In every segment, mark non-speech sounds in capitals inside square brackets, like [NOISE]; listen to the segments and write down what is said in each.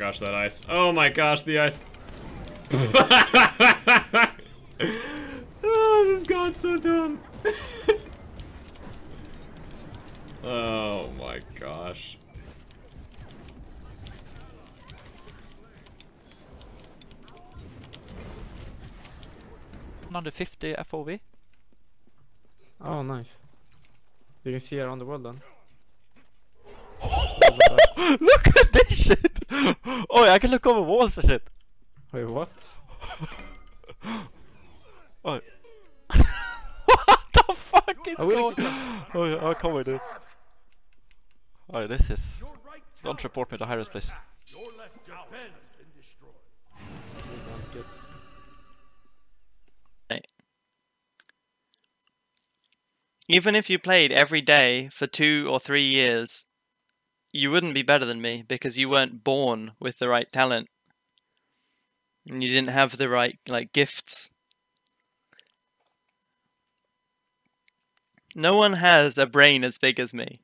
gosh, that ice. Oh my gosh, the ice. [LAUGHS] oh, this god's so dumb. [LAUGHS] oh my gosh. Under 50 FOV. Oh, nice. You can see around the world then. [LAUGHS] look at this shit! [GASPS] Oh, I can look over walls and shit. Wait, what? [LAUGHS] Oh. [LAUGHS] what the fuck is wait, going Oh, yeah, I'll come with it. Oh, this is... Don't report me to Harris, please. Even if you played every day for two or three years, you wouldn't be better than me because you weren't born with the right talent. And you didn't have the right like gifts. No one has a brain as big as me.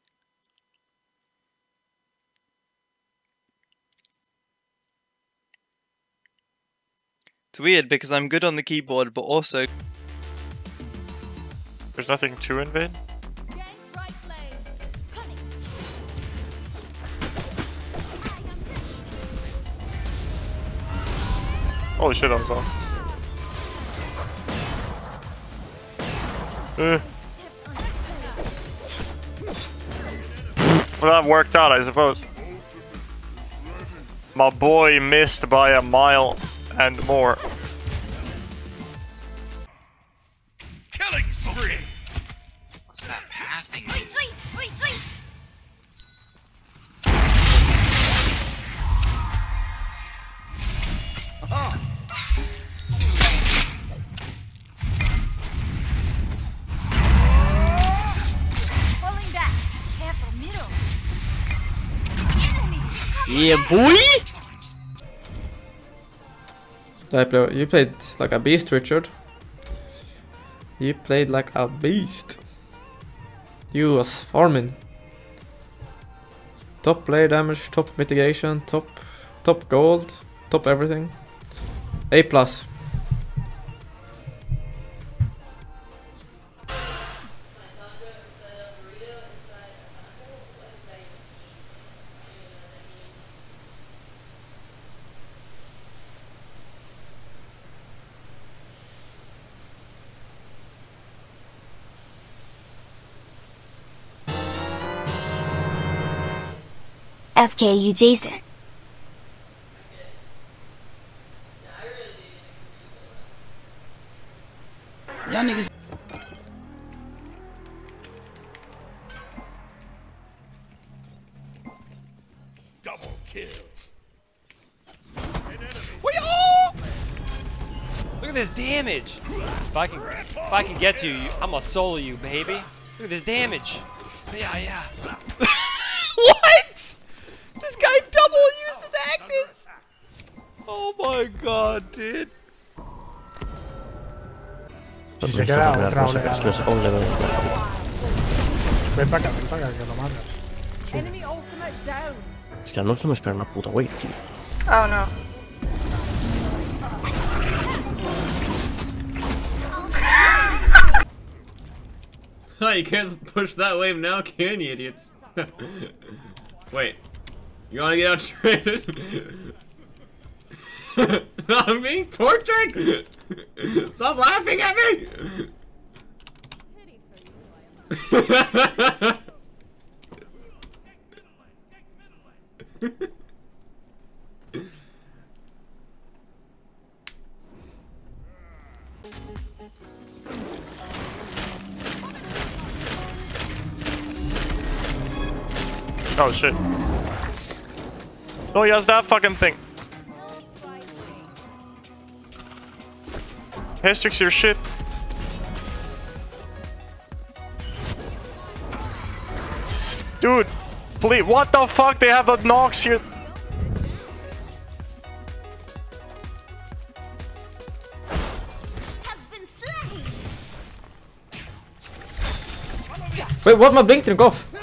It's weird because I'm good on the keyboard but also There's nothing to invade. Holy shit, I was on. Uh. well, that worked out, I suppose. My boy missed by a mile and more. Yeah, boy! Play, you played like a beast, Richard. You played like a beast. You was farming. Top player damage, top mitigation, top top gold, top everything. A plus. FKU Jason. Y'all niggas. Double kill. Look at this damage. If I can, if I can get to you, I'm gonna solo you, baby. Look at this damage. Yeah, yeah. what? This guy double uses actives. Oh my god, dude. Si se queda otra oleada. Ven para acá, ven para acá, que lo matas. Enemy ultimate down. Es que al menos no me espera una puta wave, tío. Oh no. [LAUGHS] you can't push that wave now, can you, idiots? [LAUGHS] Wait. You wanna get out traded? [LAUGHS] I'm being tortured! Stop laughing at me! [LAUGHS] Oh shit. Oh, he has that fucking thing. Hestrix your shit. Dude, please, what the fuck? They have the Nox here. Wait, what? My blink didn't go off.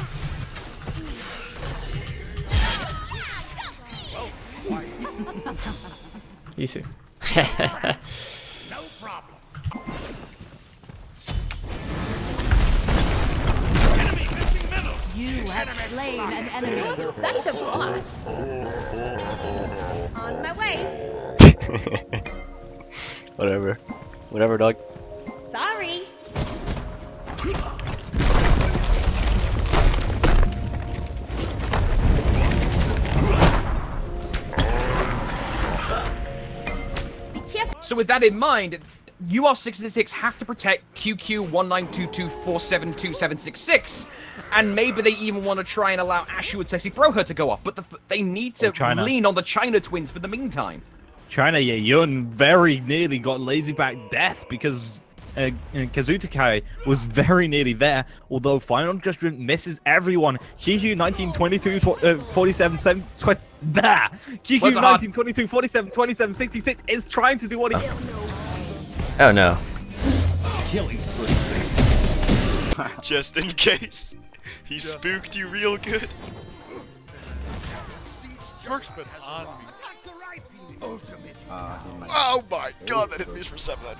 Such a boss. [LAUGHS] On my way. Whatever. Whatever, dog. Sorry. So with that in mind, UR66 have to protect QQ1922472766, and maybe they even want to try and allow Ashu and Sexy Broher to go off, but the, they need to Oh, China. lean on the China twins for the meantime. China Yun very nearly got lazy back death because uh, uh, Kazutakai was very nearly there, although Final Judgment misses everyone. QQ 1922 tw- uh, 47 7 20 there. [LAUGHS] QQ What's 1922 47 27 66 is trying to do what he Oh no. Killing [LAUGHS] spree. Just in case. He spooked you real good. Marksman on me. Ultimate. Oh my god, that hit me for 700.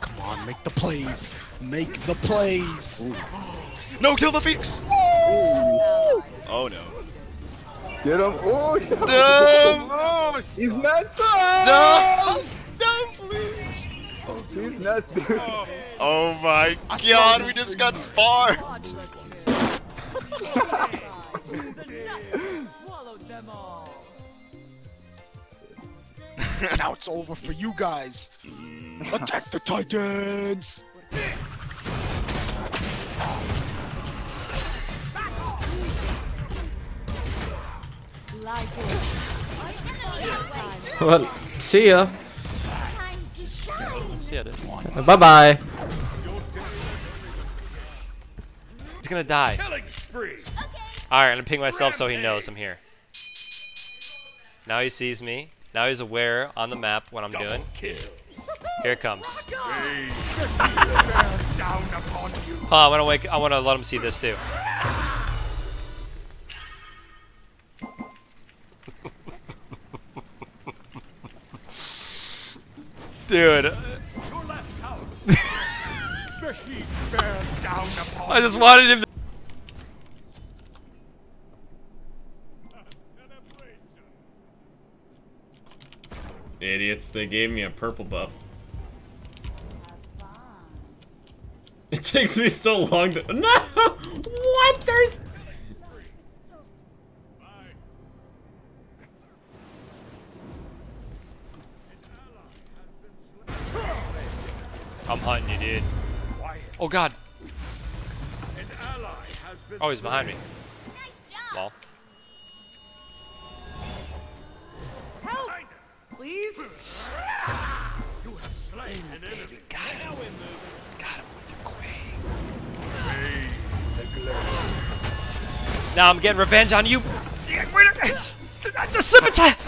Come on, make the plays. Make the plays. [GASPS] No, kill the Phoenix! Oh no. Get him. Oh, he's No! He's nuts. No! No, please! He's nuts, dude. Oh my god, we just got sparked! now it's over for you guys. Attack the Titans. Well, see ya. See ya, dude. Bye bye. He's gonna die. Alright, I'm gonna ping myself so he knows I'm here. Now he sees me. Now he's aware on the map what I'm doing. Here it comes. Down upon you. Oh, I wanna wake I wanna let him see this too. Upon [LAUGHS] I just wanted him to Idiots, they gave me a purple buff. It takes me so long to- [LAUGHS] No! What? There's- Oh god. An ally has been Oh, he's behind me. Well. Help! Please? You have slain an enemy. Got him. Got him with the queen. Now I'm getting revenge on you. The scimitar! Killing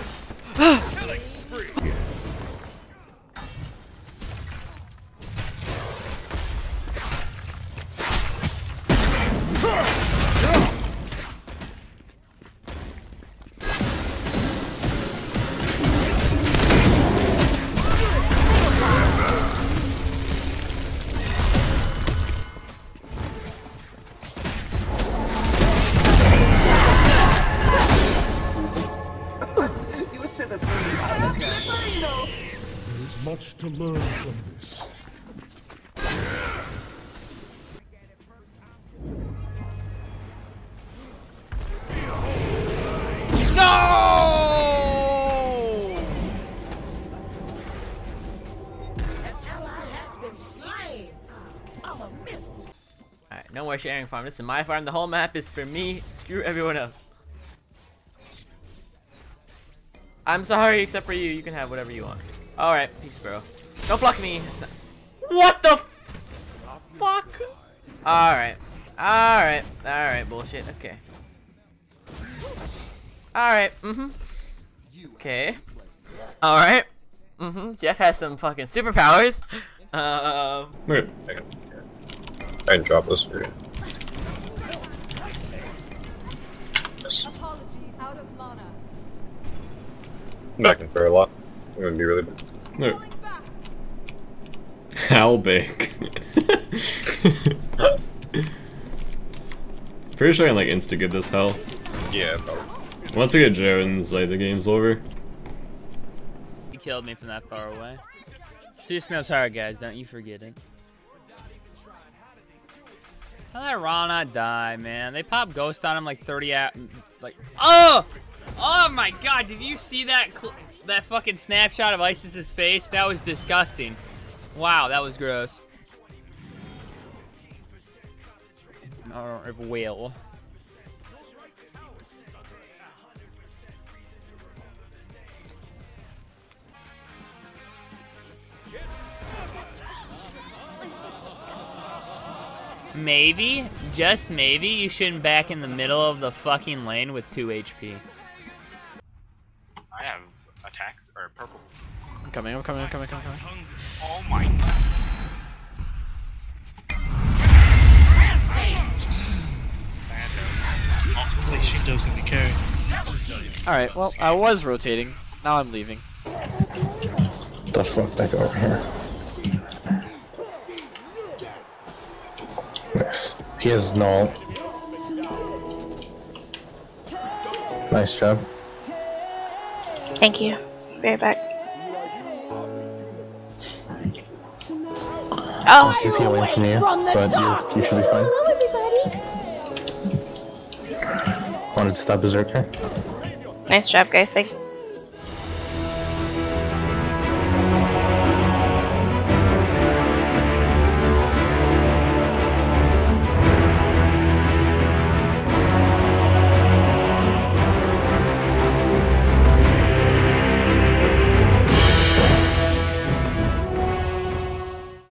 You said that so many There's much to learn from this. No more sharing farm. This is my farm. The whole map is for me. Screw everyone else. I'm sorry, except for you. You can have whatever you want. Alright, peace, bro. Don't block me. What the fuck? Alright. Alright. Alright, bullshit. Okay. Alright, mm-hmm. Okay. Alright. Mm-hmm. Jeff has some fucking superpowers. Um. Can, I can drop this for you. Back in for a lot. It would be really big. No. [LAUGHS] How big? [LAUGHS] Pretty sure I can like insta get this hell. Yeah, probably. Once I get Jones, like the game's over. He killed me from that far away. Sea smells hard, guys. Don't you forget it. How did Rana die, man? They pop Ghost on him like 30 at like. Oh! Oh my god! Did you see that that fucking snapshot of Isis's face? That was disgusting. Wow, that was gross. Or will. Maybe, just maybe, you shouldn't back in the middle of the fucking lane with 2 HP. I have attacks or purple. I'm coming, I'm coming, I'm coming, I'm coming. Oh my god. Looks like Shinto's gonna be. Alright, well, I was rotating. Now I'm leaving. The fuck that go over here? Nice. He has no. Nice job. Thank you. Be right back. Oh. He's healing from you, but you, you should be fine. Hello, everybody. Wanted to stop Berserker. Nice job, guys. Thanks.